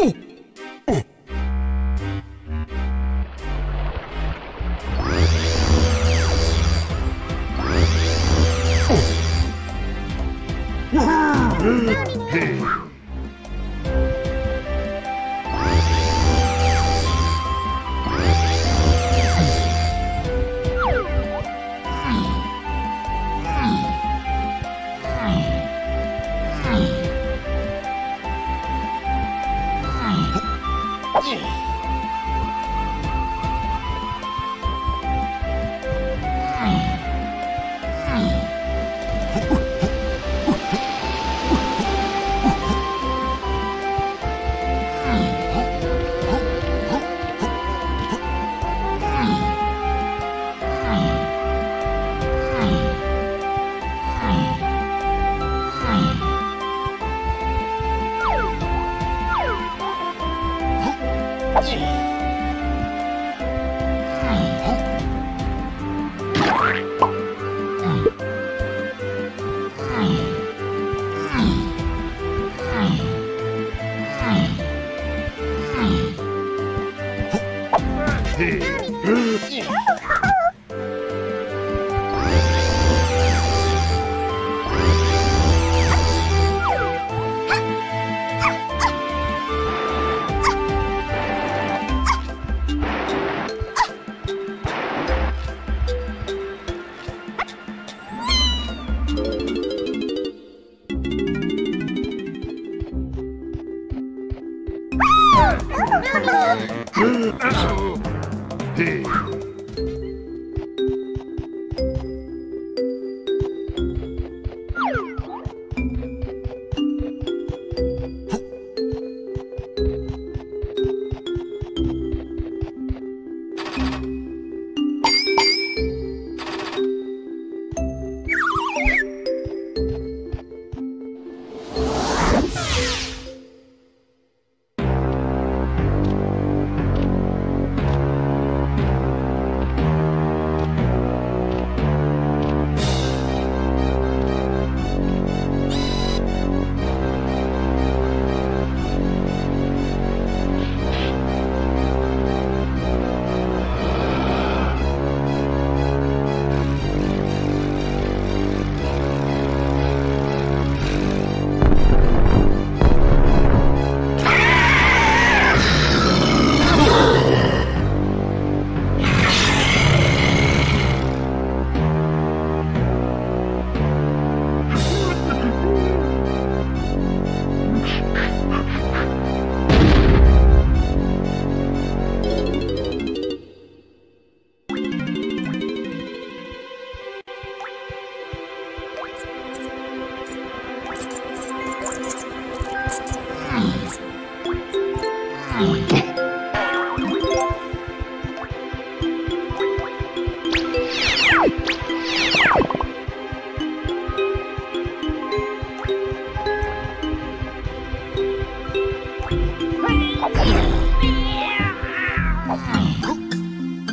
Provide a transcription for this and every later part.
Oh!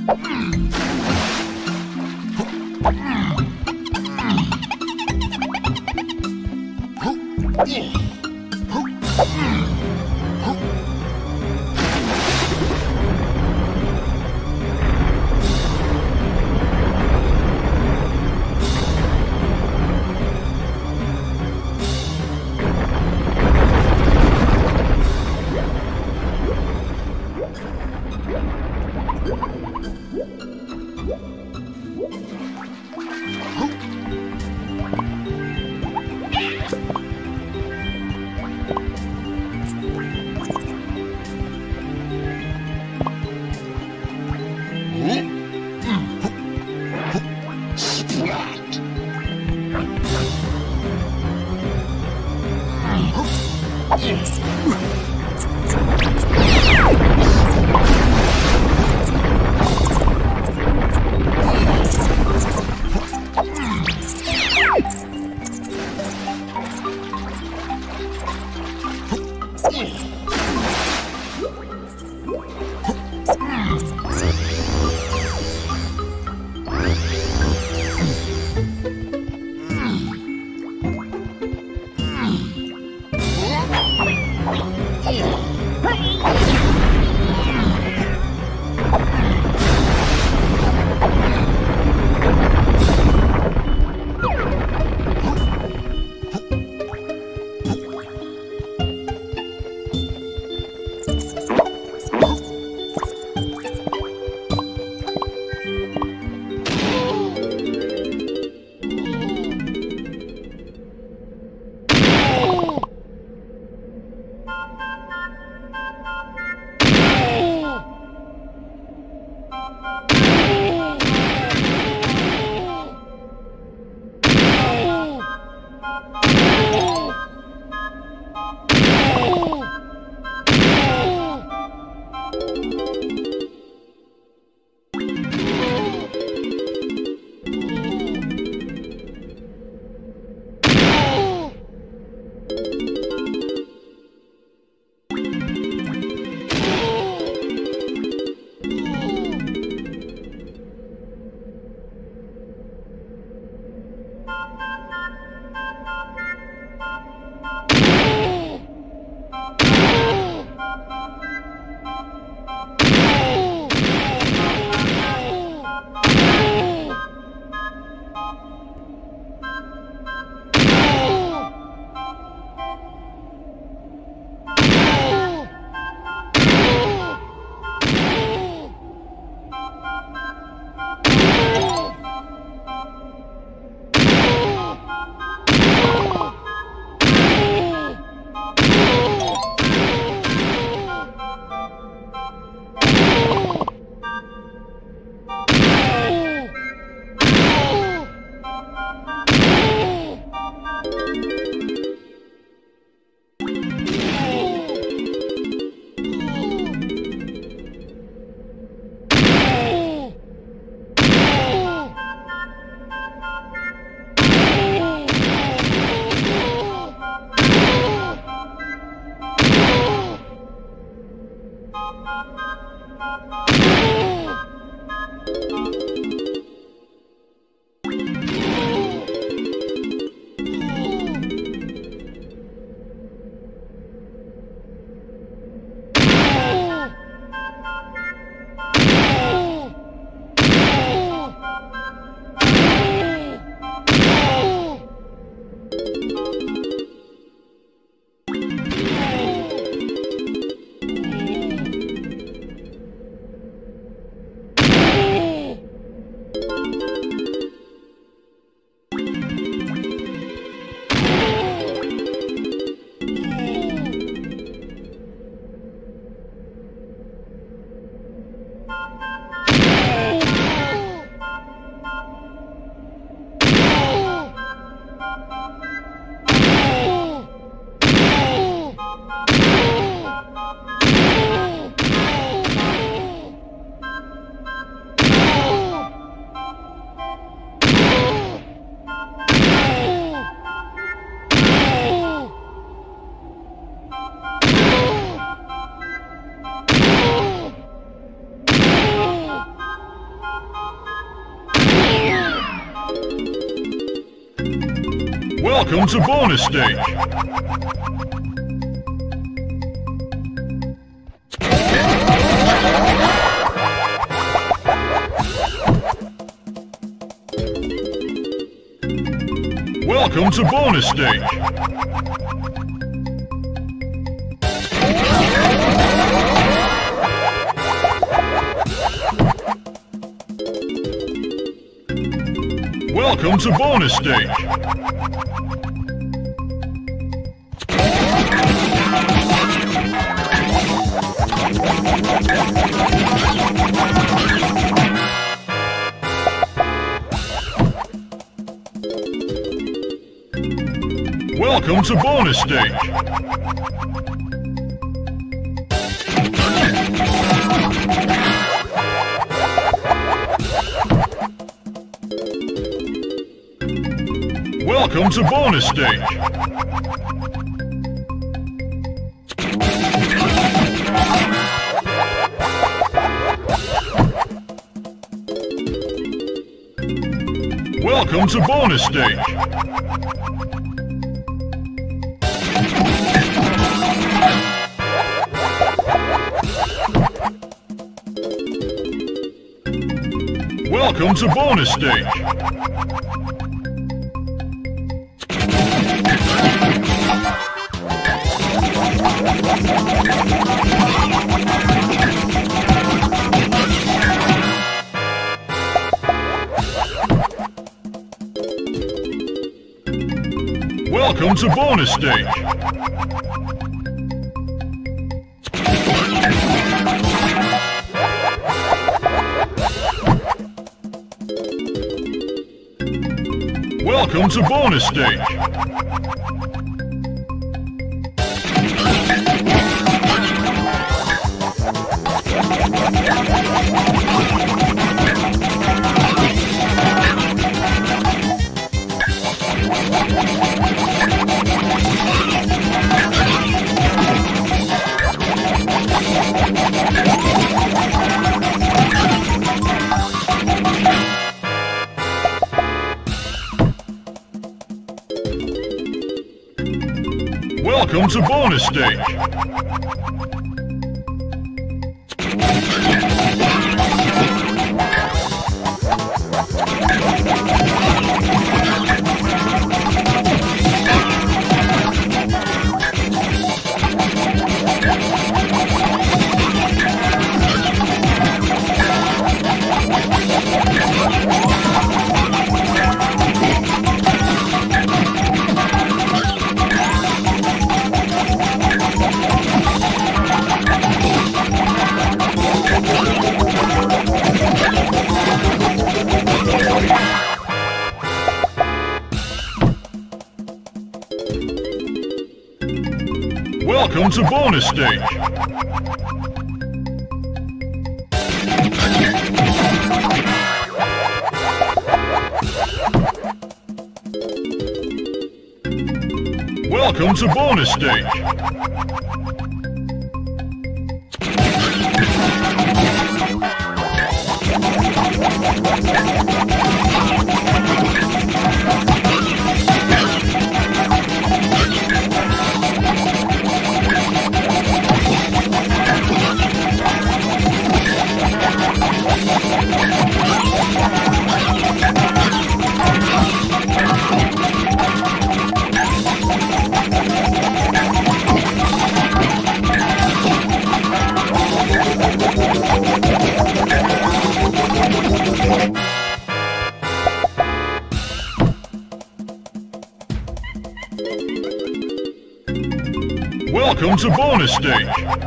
Mm-hmm. Welcome to bonus stage. Welcome to bonus stage. Welcome to bonus stage. Welcome to bonus stage. Welcome to bonus stage. Welcome to bonus stage. Welcome to bonus stage. Welcome to bonus stage. comes a bonus stage. the stage. Stage. comes a bonus stage.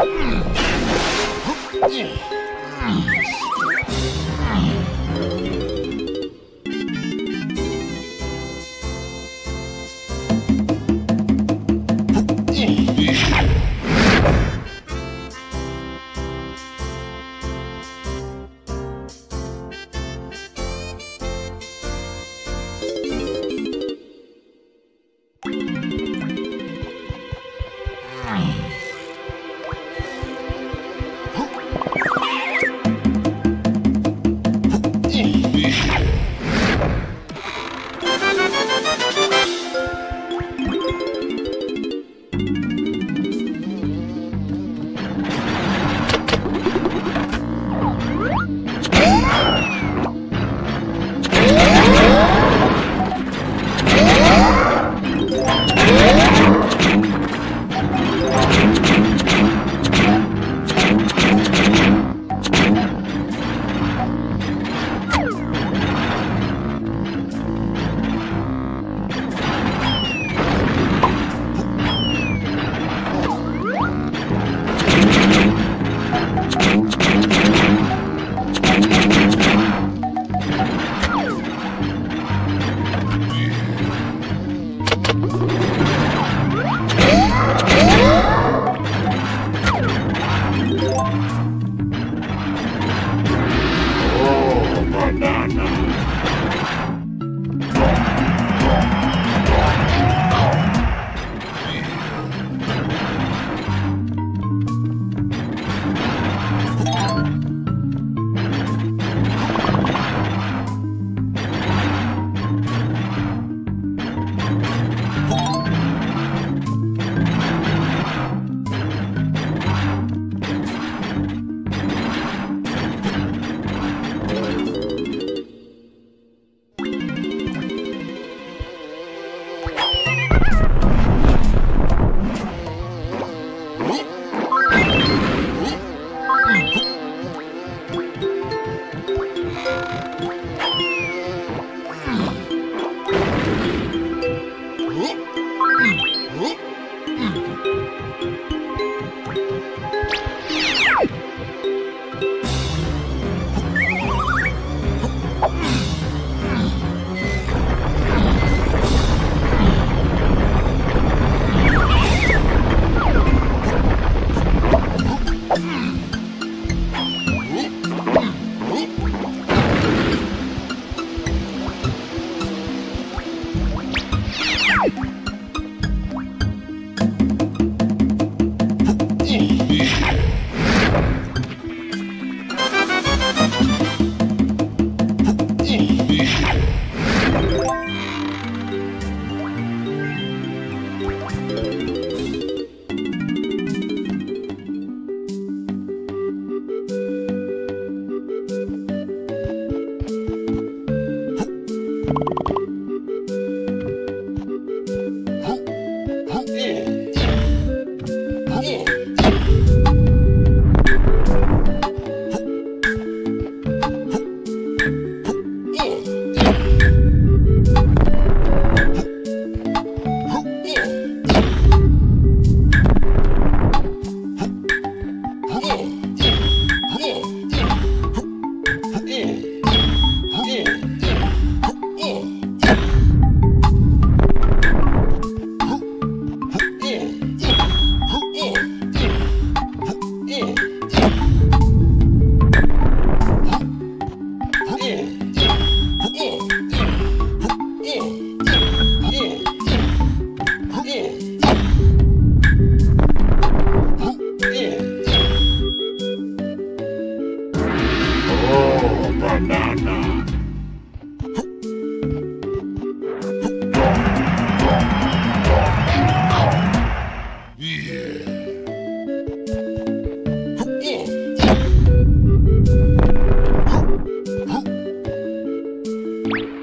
Mm-hmm. Boom!